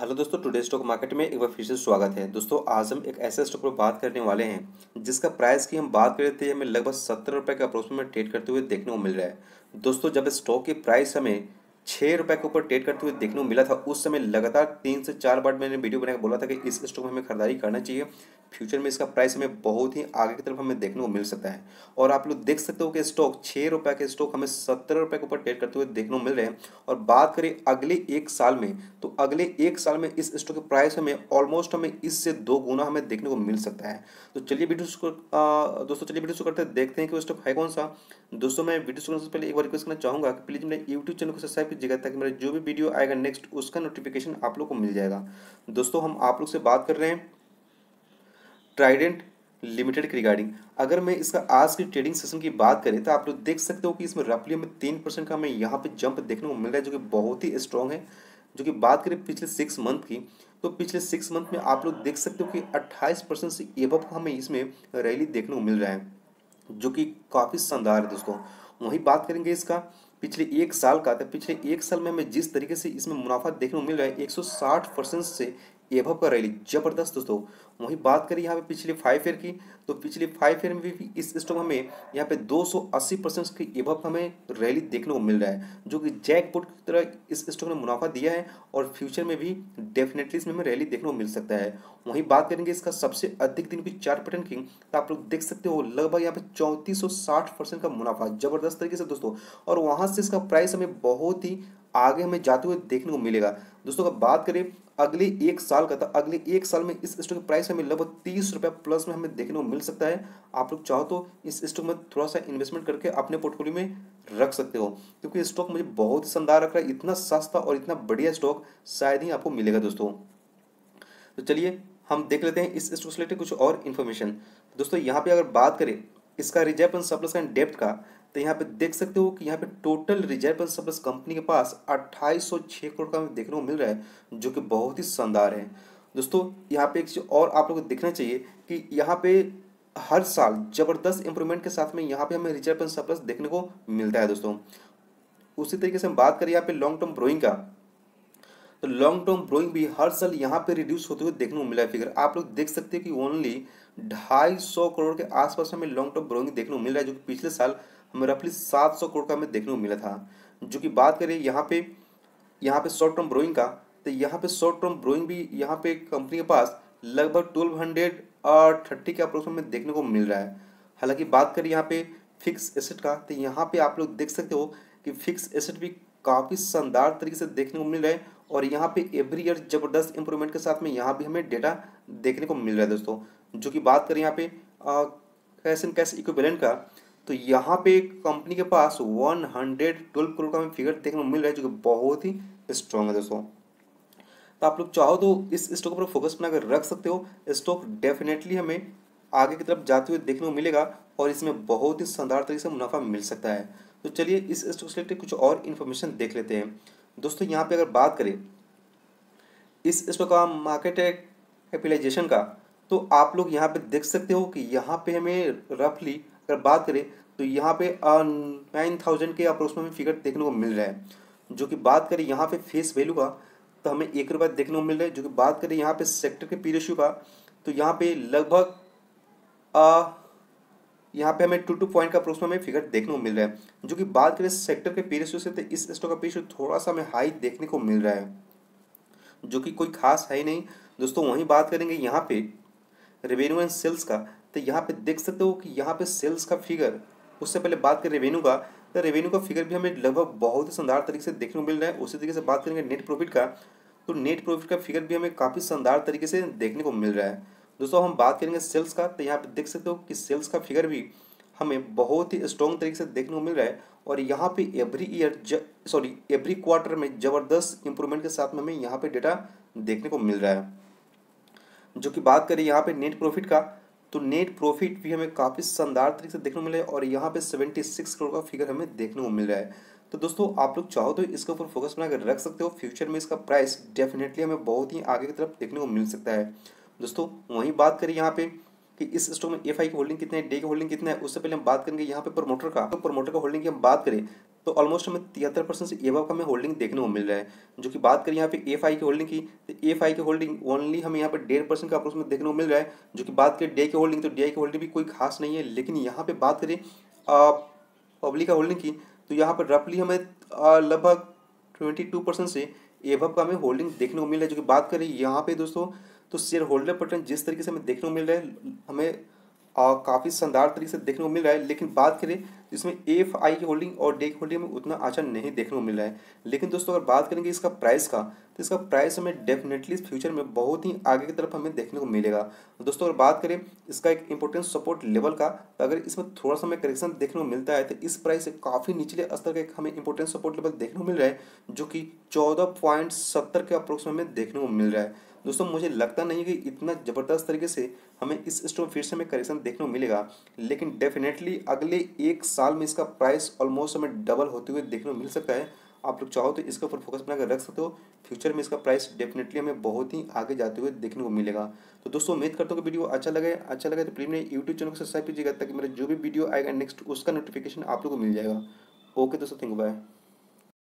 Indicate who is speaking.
Speaker 1: Hello दोस्तों today stock market में एक बार फिर से स्वागत है। दोस्तों, आज हम एक ऐसे स्टॉक पर बात करने वाले हैं, जिसका प्राइस की हम बात कर रहे थे हमें लगभग सत्तर रुपये के अप्रोच में ट्रेड करते हुए देखने को मिल रहा है। दोस्तों, जब स्टॉक की प्राइस हमें छः रुपये के ऊपर ट्रेड करते हुए देखने को मिला था। उस समय लगातार तीन से चार बार मैंने वीडियो बनाकर बोला था कि इस स्टॉक में हमें खरीदारी करना चाहिए। फ्यूचर में इसका प्राइस हमें बहुत ही आगे की तरफ़ हमें देखने को मिल सकता है। और आप लोग देख सकते हो कि स्टॉक छः रुपये के स्टॉक हमें सत्तर रुपये के ऊपर ट्रेड करते हुए देखने को मिल रहे हैं। और बात करें अगले एक साल में तो अगले एक साल में इस स्टॉक के प्राइस हमें ऑलमोस्ट हमें इससे दो गुना हमें देखने को मिल सकता है। तो चलिए वीडियो दोस्तों चलिए वीडियो करते देखते हैं कि वो स्टॉक है कौन सा। दोस्तों, मैं वीडियो से पहले एक बार रिक्वेस्ट करना चाहूँगा कि प्लीज़ मेरे यूट्यूब चैनल को सब्सक्राइब कीजिएगा ताकि मेरा जो भी वीडियो आएगा नेक्स्ट उसका नोटिफिकेशन आप लोग को मिल जाएगा। दोस्तों, हम आप लोग से बात कर रहे हैं ट्राइडेंट लिमिटेड के रिगार्डिंग अगर मैं इसका आज की ट्रेडिंग सेशन की बात करें तो आप लोग देख सकते हो कि इसमें रफली हमें तीन परसेंट का हमें यहाँ पे जंप देखने को मिल रहा है, जो कि बहुत ही स्ट्रॉन्ग है। जो कि बात करें पिछले सिक्स मंथ की तो पिछले सिक्स मंथ में आप लोग देख सकते हो कि अट्ठाईस परसेंट से एबव हमें इसमें रैली देखने को मिल रहा है, जो कि काफ़ी शानदार है दोस्तों। वहीं बात करेंगे इसका पिछले एक साल का तो पिछले एक साल में हमें जिस तरीके से इसमें मुनाफा देखने को मिल रहा है 160 परसेंट से एभव का रैली ज़बरदस्त दोस्तों। वहीं बात करें यहाँ पे पिछले फाइव ईयर की तो पिछले फाइव ईयर में भी इस स्टॉक हमें यहाँ पे 280 परसेंट की एभव हमें रैली देखने को मिल रहा है, जो कि जैकपुट की तरह इस स्टॉक ने मुनाफा दिया है और फ्यूचर में भी डेफिनेटली इसमें हमें रैली देखने को मिल सकता है। वहीं बात करेंगे इसका सबसे अधिक दिन की चार पैटर्न की तो आप लोग देख सकते हो, लगभग यहाँ पे चौंतीस का मुनाफा, ज़बरदस्त तरीके से दोस्तों। और वहाँ से इसका प्राइस हमें बहुत ही आगे हमें जाते हुए देखने को मिलेगा। दोस्तों, अगर बात करें अगले एक साल का था अगले एक साल में इस स्टॉक की प्राइस हमें लगभग तीस रुपये प्लस में हमें देखने को मिल सकता है। आप लोग चाहो तो इस स्टॉक में थोड़ा सा इन्वेस्टमेंट करके अपने पोर्टफोलियो में रख सकते हो। क्योंकि स्टॉक मुझे बहुत ही शानदार रख रहा है, इतना सस्ता और इतना बढ़िया स्टॉक शायद ही आपको मिलेगा दोस्तों। तो चलिए, हम देख लेते हैं इस स्टॉक से रिलेटेड कुछ और इन्फॉर्मेशन दोस्तों, यहाँ पे अगर बात करें, इसका रिज़र्व एंड सरप्लस का डेप्थ का तो यहाँ पे देख सकते हो कि यहाँ पे total reserve and surplus company के पास अट्ठाईस सौ छः करोड़ का देखने को मिल रहा है, जो कि बहुत ही शानदार है। दोस्तों, यहाँ पे एक चीज़ और आप लोगों को देखना चाहिए कि यहाँ पे हर साल ज़बरदस्त इंप्रूवमेंट के साथ में यहाँ पे हमें रिज़र्व एंड सरप्लस देखने को मिलता है, दोस्तों। उसी तरीके से हम बात करें यहाँ पे लॉन्ग टर्म ब्रोइंग का। तो लॉन्ग टर्म ब्रोइंग भी हर साल यहाँ पे रिड्यूस होते हुए देखने को मिला है फिगर आप लोग देख सकते हैं कि ओनली ढाई सौ करोड़ के आसपास हमें लॉन्ग टर्म ब्रोइंग देखने को मिल रहा है, जो कि पिछले साल रफली सात सौ करोड़ का हमें देखने को मिला था। जो कि बात करें यहाँ पे यहाँ पे शॉर्ट टर्म ब्रोइंग का तो यहाँ पे शॉर्ट टर्म ब्रोइंग भी यहाँ पे कंपनी के पास लगभग ट्वेल्व हंड्रेड और थर्टी के अप्रोच में देखने को मिल रहा है। हालाँकि बात करें यहाँ पे फिक्स एसेट का तो यहाँ पे आप लोग देख सकते हो कि फिक्स एसेट भी काफ़ी शानदार तरीके से देखने को मिल रहा है और यहाँ पे एवरी ईयर ज़बरदस्त इंप्रूवमेंट के साथ में यहाँ भी हमें डेटा देखने को मिल रहा है दोस्तों। जो कि बात करें यहाँ पे कैश एंड कैश इक्विवेलेंट का तो यहाँ पे कंपनी के पास वन हंड्रेड ट्वेल्व करोड़ का फिगर देखने को मिल रहा है, जो कि बहुत ही स्ट्रॉन्ग है दोस्तों। तो आप लोग चाहो तो इस स्टॉक पर फोकस बनाकर रख सकते हो। स्टॉक डेफिनेटली हमें आगे की तरफ़ जाते हुए देखने को मिलेगा और इसमें बहुत ही शानदार तरीके से मुनाफा मिल सकता है। तो चलिए इस स्टॉक से रिलेटेड कुछ और इन्फॉर्मेशन देख लेते हैं। दोस्तों, यहाँ पे अगर बात करें, इस स्टॉक का मार्केट कैपिटलाइजेशन का तो आप लोग यहाँ पे देख सकते हो कि यहाँ पे हमें रफली अगर बात करें तो यहाँ पे नाइन थाउज़ेंड के अप्रोक्स में फिगर देखने को मिल रहा है। जो कि बात करें यहाँ पे फेस वैल्यू का तो हमें एक रुपये देखने को मिल रहा है। जो कि बात करें यहाँ पे सेक्टर के पी का तो यहाँ पे लगभग यहाँ पे हमें टू टू पॉइंट का अप्रोक्स में फिगर देखने को मिल रहा है। जो कि बात करें सेक्टर के पी से तो इस स्टॉक का पी थोड़ा सा हमें हाई देखने को मिल रहा है। जो कि कोई खास है ही नहीं। दोस्तों, वहीं बात करेंगे यहाँ पे रेवेन्यू एंड सेल्स का। तो यहाँ पे देख सकते हो कि यहाँ पे सेल्स का फिगर उससे पहले बात करें रेवेन्यू का तो रेवेन्यू का फिगर भी हमें लगभग बहुत ही शानदार तरीके से देखने को मिल रहा है। उसी तरीके से बात करेंगे नेट प्रॉफिट का तो नेट प्रॉफिट का फिगर भी हमें काफ़ी शानदार तरीके से देखने को मिल रहा है। दोस्तों, हम बात करेंगे सेल्स का तो यहाँ पे देख सकते हो कि सेल्स का फिगर भी हमें बहुत ही स्ट्रॉन्ग तरीके से देखने को मिल रहा है। और यहाँ पे every year sorry every quarter में ज़बरदस्त इंप्रूवमेंट के साथ में हमें यहाँ पे डेटा देखने को मिल रहा है। जो कि बात करें यहाँ पे नेट प्रॉफिट का तो नेट प्रॉफिट भी हमें काफ़ी शानदार तरीके से देखने को मिला है और यहाँ पे सेवेंटी सिक्स करोड़ का फिगर हमें देखने को मिल रहा है। तो दोस्तों, आप लोग चाहो तो इसके ऊपर फोकस बनाकर रख सकते हो। फ्यूचर में इसका प्राइस डेफिनेटली हमें बहुत ही आगे की तरफ़ देखने को मिल सकता है। दोस्तों, वहीं बात करें यहाँ पे कि इस स्टॉक में एफआई की होल्डिंग कितने है डे की होल्डिंग कितना है, उससे पहले हम बात करेंगे यहाँ पे प्रमोटर का। तो प्रमोटर का होल्डिंग की हम बात करें तो ऑलमोस्ट हमें तिहत्तर परसेंट से एवब का हमें होल्डिंग देखने को मिल रहा है, जो कि बात करें यहाँ पे एफ़ आई की होल्डिंग की तो एफ़ आई की होल्डिंग ओनली हमें यहाँ पर डेढ़ परसेंट का अप्रोच में देखने को मिल रहा है, जो कि बात करें डे की होल्डिंग तो डी की होल्डिंग भी कोई खास नहीं है, लेकिन यहाँ पे बात करें पब्लिक का होल्डिंग की तो यहाँ पर रफली हमें लगभग ट्वेंटी टू परसेंट से एवब का हमें होल्डिंग देखने को मिल रहा है, जो कि बात करें यहाँ पे दोस्तों तो शेयर होल्डर पैटर्न जिस तरीके से हमें देखने को मिल रहा है, हमें काफ़ी शानदार तरीके से देखने को मिल रहा है। लेकिन बात करें इसमें एफ़ आई की होल्डिंग और डे की होल्डिंग में उतना अच्छा नहीं देखने को मिल रहा है। लेकिन दोस्तों, अगर बात करेंगे इसका प्राइस का तो इसका प्राइस हमें डेफिनेटली फ्यूचर में बहुत ही आगे की तरफ़ हमें देखने को मिलेगा। दोस्तों, अगर बात करें इसका एक इंपॉर्टेंट सपोर्ट लेवल का तो अगर इसमें थोड़ा सा हमें करेक्शन देखने को मिलता है तो इस प्राइस से काफ़ी निचले स्तर का एक हमें इंपॉर्टेंट सपोर्ट लेवल देखने को मिल रहा है, जो कि चौदह पॉइंट सत्तर के अप्रोक्स में देखने को मिल रहा है। दोस्तों, मुझे लगता नहीं कि इतना ज़बरदस्त तरीके से हमें इस स्टॉक फिर से हमें करेक्शन देखने को मिलेगा, लेकिन डेफिनेटली अगले एक साल में इसका प्राइस ऑलमोस्ट हमें डबल होते हुए देखने को मिल सकता है। आप लोग चाहो तो इसके ऊपर फोकस बनाकर रख सकते हो। फ्यूचर में इसका प्राइस डेफिनेटली हमें बहुत ही आगे जाते हुए देखने को मिलेगा। तो दोस्तों, उम्मीद करता हूँ कि वीडियो अच्छा लगे। अच्छा लगे तो प्लीज़ मेरे यूट्यूब चैनल को सब्सक्राइब कीजिएगा ताकि मेरा जो भी वीडियो आएगा नेक्स्ट उसका नोटिफिकेशन आप लोग को मिल जाएगा। ओके दोस्तों थैंक यू बाय